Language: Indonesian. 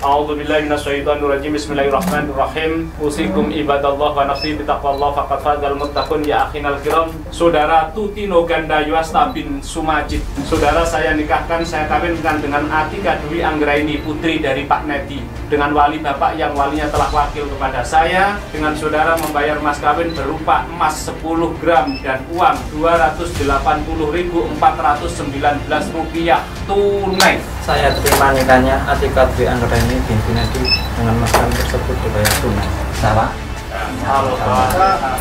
A'udzu billahi minasyaitonir rajim. Bismillahirrahmanirrahim. Usikum ibadallah wa nafsi bitaqwallah faqad fadzal muttaqun ya akhinal kiram. Saudara Tutino Ganda Yuasta bin Sumajid. Saudara saya nikahkan, saya kawinkan dengan Atika Dwi Anggraini putri dari Pak Nedi dengan wali bapak yang walinya telah wakil kepada saya dengan saudara membayar mas kawin berupa emas 10 gram dan uang 280.419 rupiah tunai Saya terima nikahnya Atika Dwi Anggraini binti Nadi dengan mas kawin tersebut dibayar tunai. Salah. Halo, Pak.